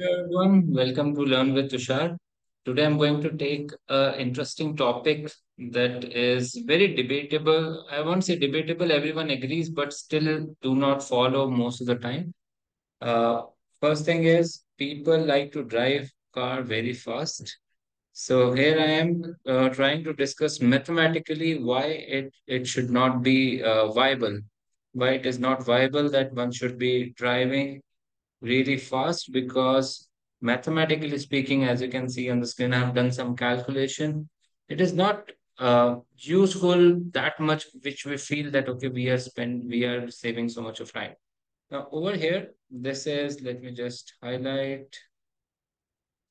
Hello everyone, welcome to Learn with Tushar. Today I'm going to take an interesting topic that is very debatable. I won't say debatable, everyone agrees, but still do not follow most of the time. Uh, first thing is people like to drive car very fast. So here I am uh, trying to discuss mathematically why it, it should not be uh, viable, why it is not viable that one should be driving really fast because mathematically speaking, as you can see on the screen, I've done some calculation. It is not uh, useful that much, which we feel that, okay, we are spend, we are saving so much of time. Now over here, this is, let me just highlight.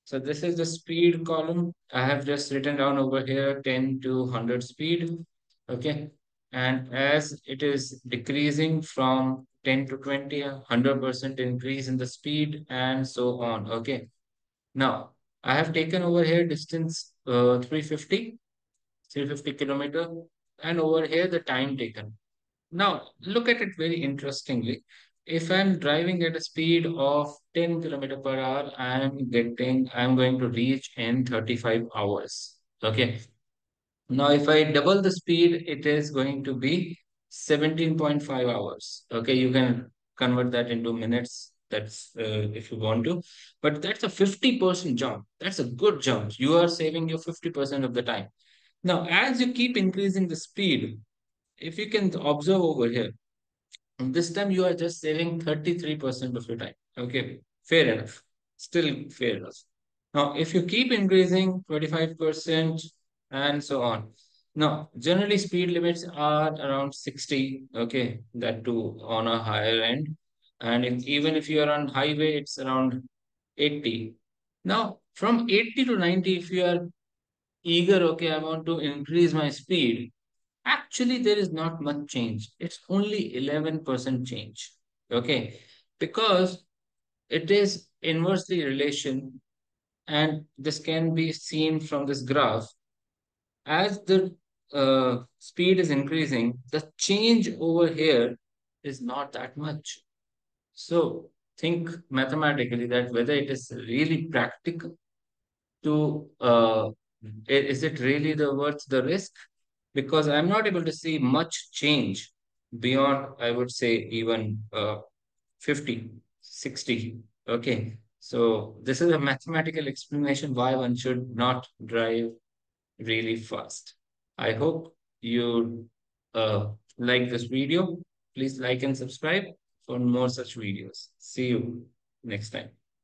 So this is the speed column. I have just written down over here 10 to 100 speed. Okay. And as it is decreasing from 10 to 20, 100% increase in the speed and so on. Okay. Now, I have taken over here distance uh, 350, 350 kilometer and over here the time taken. Now, look at it very interestingly. If I'm driving at a speed of 10 kilometer per hour, I'm getting, I'm going to reach in 35 hours. Okay. Now, if I double the speed, it is going to be 17.5 hours. Okay. You can convert that into minutes. That's uh, if you want to, but that's a 50% jump. That's a good jump. You are saving your 50% of the time. Now, as you keep increasing the speed, if you can observe over here, this time you are just saving 33% of your time. Okay, fair enough. Still fair enough. Now, if you keep increasing 25% and so on. Now, generally speed limits are around 60. Okay, that too on a higher end. And if, even if you are on highway, it's around 80. Now, from 80 to 90, if you are eager, okay, I want to increase my speed, Actually, there is not much change. It's only 11% change. Okay. Because it is inversely relation and this can be seen from this graph. As the uh, speed is increasing, the change over here is not that much. So think mathematically that whether it is really practical to, uh, is it really the worth the risk? because I'm not able to see much change beyond, I would say, even uh, 50, 60. Okay. So this is a mathematical explanation why one should not drive really fast. I hope you uh, like this video. Please like and subscribe for more such videos. See you next time.